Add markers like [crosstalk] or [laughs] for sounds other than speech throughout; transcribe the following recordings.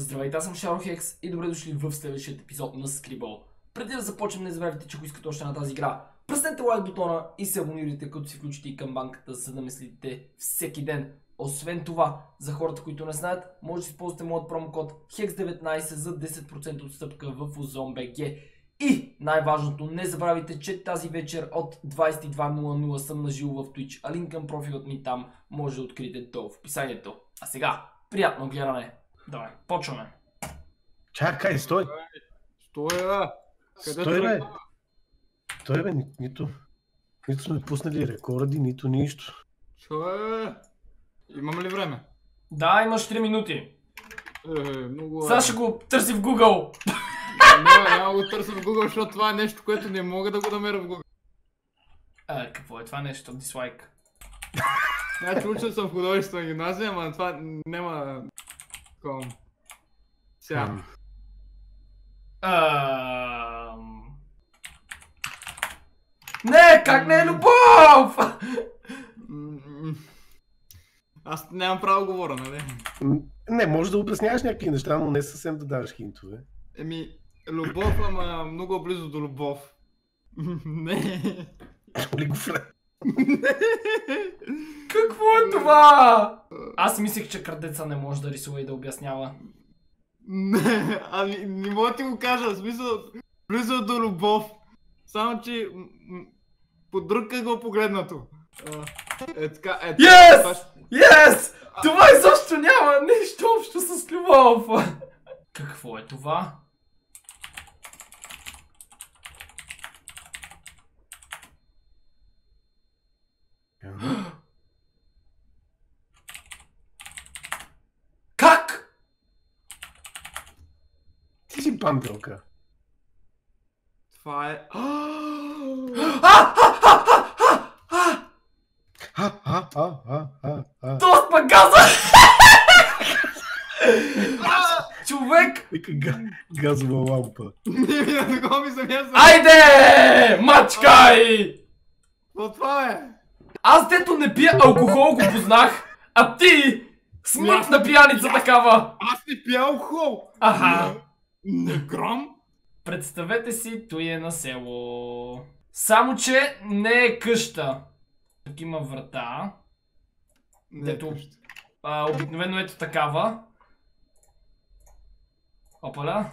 Здравейте, аз съм Шарохекс и добре дошли в следващия епизод на Scribble. Преди да започнем, не забравяйте, че ако искате още на тази игра, пръснете лайк бутона и се абонирайте, като си включите и към банката, за да ме следите всеки ден. Освен това, за хората, които не знаят, може да използвате моят промокод HEX19 за 10% отстъпка в OzonBG. И най-важното, не забравяйте, че тази вечер от 22.00 съм на живо в Twitch, а линк към профилът ми там може да откриете долу в описанието. А сега, приятно гледане! Давай, почваме. Чакай, стой! Стой, бе! Къде Стой, бе! Стой, бе, ни- нито, нито сме пуснали рекорди, нито нищо. Чой, бе! Имам ли време? Да, имаш 3 минути. Е, много Сега ще го търси в Google. Не, няма го търся в Google, защото това е нещо, което не мога да го намеря в Google. А, какво е това нещо? Дислайк. Значи учил съм в художествена гимназия, ама това няма... Такова. Сега. Ам... Не, как не е любов? Аз нямам право да говоря, нали? Не, може да обясняваш някакви неща, но не съвсем да даваш хинтове. Еми, любов, ама много близо до любов. [laughs] Не. Ли го фре? Какво е това? Аз мислех, че крадеца не може да рисува и да обяснява. Не, ами не мога да ти го кажа, в смисъл, близо до любов. Само, че м- м- по друг ъгъл погледнато. Е така, е така. Yes! Yes! Това изобщо няма нищо общо с любов. Какво е това? Ти си панделка. Това е... [gasps] Тост пък газа! [laughs] Човек! Газова лампа. Не ми на такова ми замяса. Айде! Мачкай! Какво това е? Аз дето не пия алкохол го познах, а ти смъртна пияница такава! Аз не пия алкохол. Аха! Не грам? Представете си, той е на село. Само, че не е къща. Тук има врата. Не, Дето- къща. А, обикновено ето такава. Опаля.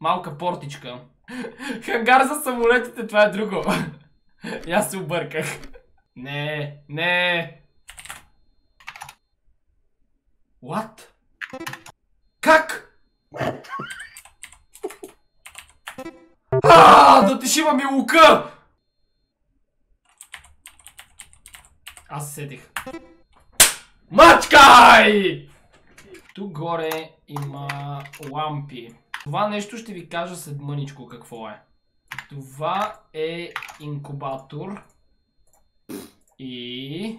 Малка портичка. [laughs] Хангар за самолетите, това е друго. И [laughs] аз се обърках. Не, не. What? Как? А, да ти шива ми лука! Аз се сетих. Мачкай! Тук горе има лампи. Това нещо ще ви кажа след мъничко какво е. Това е инкубатор. И...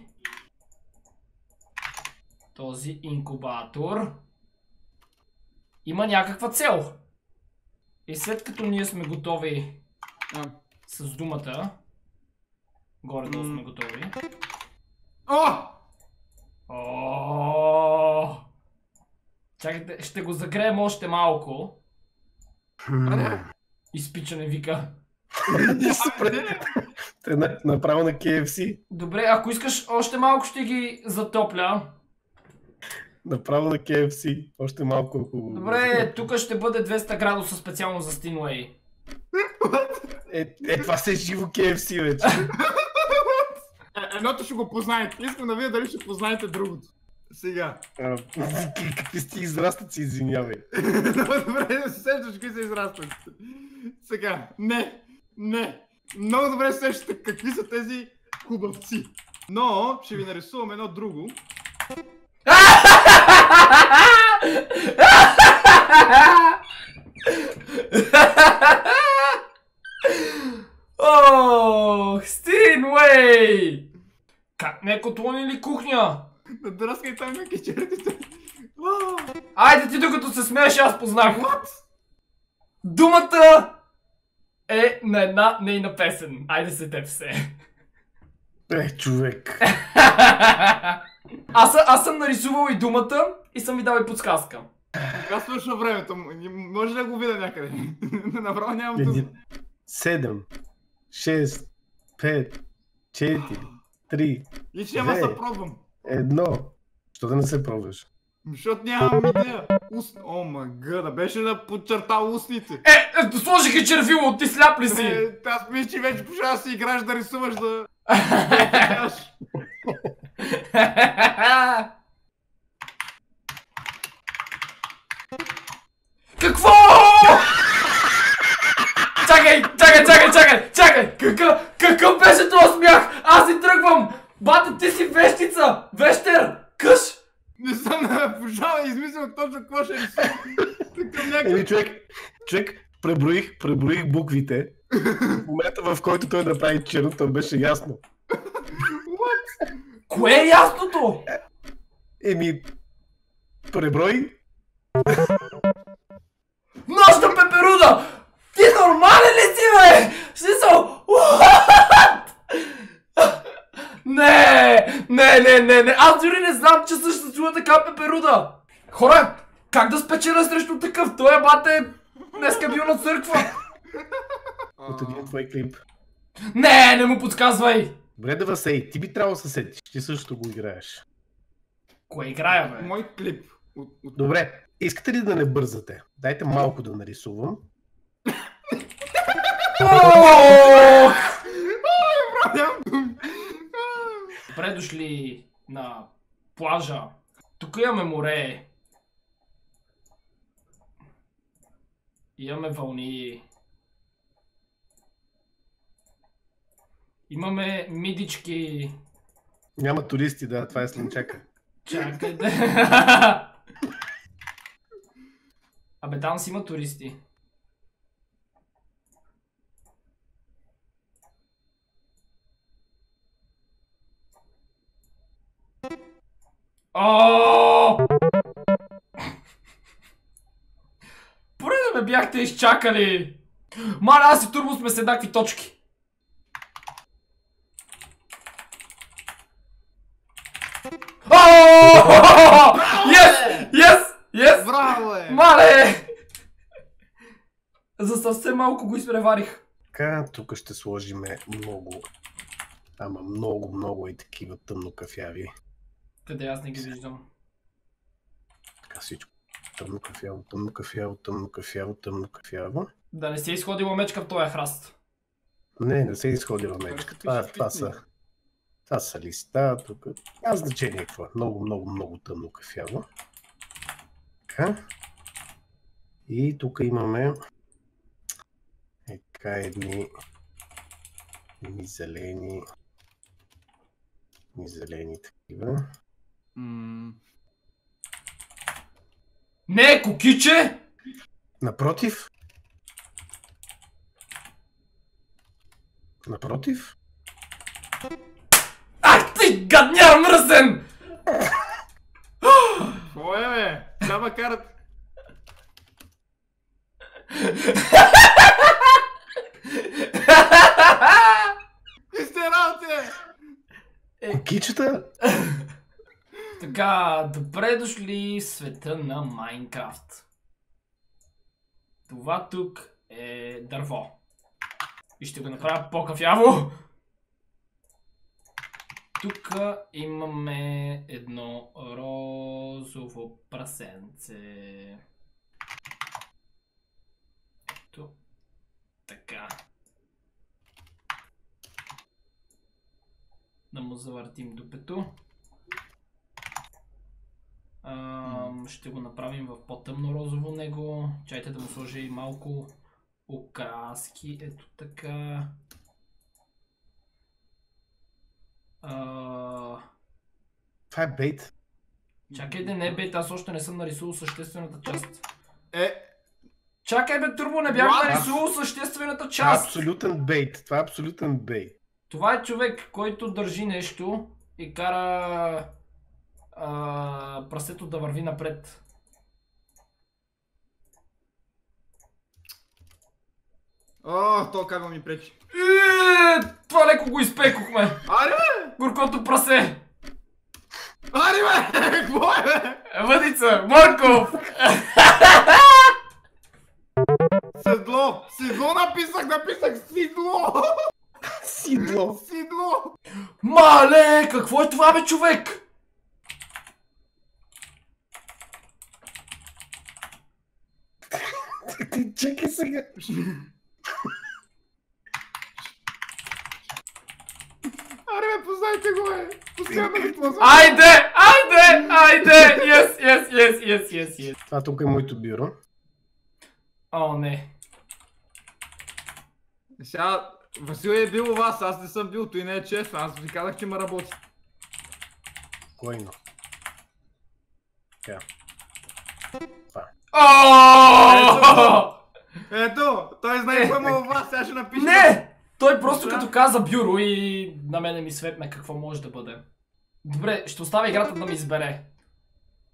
Този инкубатор има някаква цел. И след като ние сме готови А. с думата, горе-долу сме готови. О! О! Чакайте, ще го загреем още малко. Изпичане вика. [laughs] Те на- направо на KFC. Добре, ако искаш още малко ще ги затопля. Направо на KFC. Още малко ако... Добре, тук ще бъде 200 градуса специално за Stingray. Е, е, това се е живо KFC вече. Е, едното ще го познаете. Искам да видя дали ще познаете другото. Сега. А, [laughs] Какви сте израстъци, извинявай. [laughs] добре, да се сещаш какви са израстващите. Сега, не, не. Много добре се сещате какви са тези хубавци. Но ще ви нарисувам едно друго. Ох, Stingray! Как не е котлон или кухня? Надраскай там на кичерките. Вау! Айде ти докато се смееш, аз познах. Думата е на една нейна песен. Айде се теб се. Е, човек. [laughs] аз, съм- аз съм нарисувал и думата и съм ви дал и подсказка. Кога свършва времето? Може ли да го видя някъде? [laughs] Направо нямам тук. Седем, шест, пет, четири, три, И че няма да пробвам. едно. Що да не се пробваш? Защото нямам идея. Ус... О, мага, да беше да подчерта устните. Е, е, сложиха червило, ти сляп ли си? Е, аз мисля, че вече почва да си играеш да рисуваш да... [laughs] Какво? Чакай, чакай, чакай, чакай, чакай! Какъв, какъв беше този смях? Аз си тръгвам! Бате, ти си вещица! Вещер! Къш! Не съм на пожала и измислил точно какво ще рисувам. Еми, човек, човек, преброих, преброих буквите. В момента, в който той направи черно, то беше ясно. Кое е ясното? Еми, преброй. Нощна пеперуда! Ти нормален ли си, бе? Смисъл? Не, не, не, не, не, аз дори не знам, че съществува така пеперуда. Хора, как да спечеля срещу такъв? Той е бате днеска бил на църква. От един твой клип. Не, не му подсказвай. Добре, да Васей, ти би трябвало да се сетиш. Ти също го играеш. Кое играя, бе? Мой клип. От, от... Добре, искате ли да не бързате? Дайте малко да нарисувам. Добре дошли на плажа. Тук имаме море. Имаме вълни. Имаме мидички. Няма туристи, да, това е слънчака. Чакай да... Абе, там си има туристи. О! Поне да ме бяхте изчакали! Маля, аз и Турбо сме с еднакви точки. О! [laughs] Yes! Yes! Yes! Браво, е! Мале! За съвсем малко го изпреварих. Така, тук ще сложиме много, ама много, много и такива тъмно кафяви. Къде аз не ги виждам. Така всичко. Тъмно кафяво, тъмно кафяво, тъмно кафяво, тъмно кафяво. Да не се е изходила мечка в този храст. Не, не се изходила мечка. Това, това са. Това са листа, тук. Няма значение какво е. Много, много, много тъмно кафяво. Така. И тук имаме е, така едни, едни зелени едни зелени такива. М, Не, кукиче! Напротив. Напротив. Ти гадняр мръсен! Какво е, бе? Трябва карат. И сте работи, бе! Кукичета? Така, добре дошли в света на Майнкрафт. Това тук е дърво. И ще го направя по-кафяво. Тук имаме едно розово прасенце. Ето. Така. Да му завъртим дупето. Ам, ще го направим в по-тъмно розово него. Чайте да му сложа и малко окраски. Ето така. Това е бейт. чакай да не е бейт, аз още не съм нарисувал съществената част. Е, Чакай бе, Турбо, не бях What? нарисувал съществената Това е част. абсолютен бейт. Това е абсолютен бейт. Това е човек, който държи нещо и кара а, прасето да върви напред. о, то как ми пречи. Е, това леко го изпекохме. Ари, бе! Горкото прасе. Бе! Какво е, бе? Въдица, Морков! Седло! Седло написах, написах седло! Сидло. Седло! Мале, какво е това бе, човек? Ти чакай сега. Аре, бе, познайте го, бе! Познавам! Айде, айде, айде! Yes, yes, yes, yes, yes, yes. Това тук е моето бюро. О, не. Сега, Васил е бил у вас, аз не съм бил, той не е честно, аз ви казах, че ма работи. Спокойно. Така. Това. О! Ето, той знае кой има у вас, сега ще напише. Не! Той просто като каза бюро и на мене ми светна какво може да бъде. Добре, ще оставя играта да ми избере.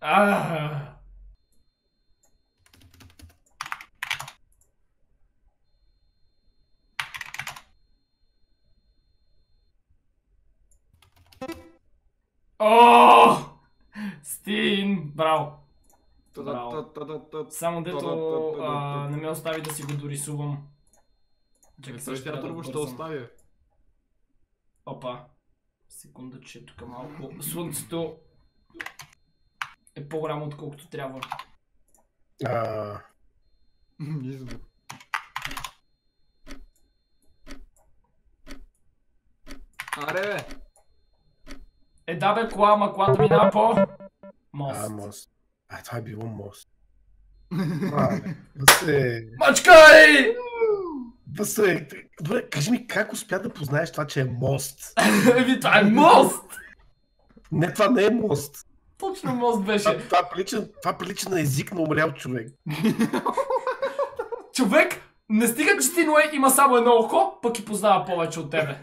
А. О! Стин! Браво! Та-да-та-та-та-та. Само дето а, не ме остави да си го дорисувам. Чакай, Той сега ще трябва турбо ще остави. Опа. Секунда, че тук малко. Слънцето е по-голямо отколкото трябва. А, [laughs] Избор. Аре, бе! Е, да бе, кола, ама колата минава по... Мост. а, мост. А, това е било мост. [laughs] Мале, Васе, Мачкай! Васе, добре, кажи ми как успя да познаеш това, че е мост? Еми, [laughs] това е мост! Не, това не е мост. Точно мост беше. това, прилича, това прилича на език на умрял човек. [laughs] Човек, не стига, че Стинуей има само едно око, пък и познава повече от тебе.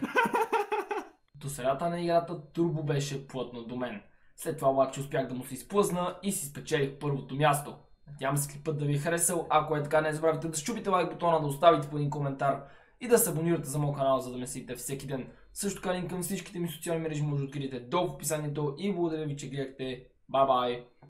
[laughs] До средата на играта Турбо беше плътно до мен. След това обаче успях да му се изплъзна и си спечелих първото място. Надявам се клипът да ви е харесал. Ако е така, не забравяйте да щупите лайк бутона, да оставите по един коментар и да се абонирате за моят канал, за да ме следите всеки ден. Също така линк към всичките ми социални мрежи може да откриете долу в описанието и благодаря ви, че гледахте. Бай бай!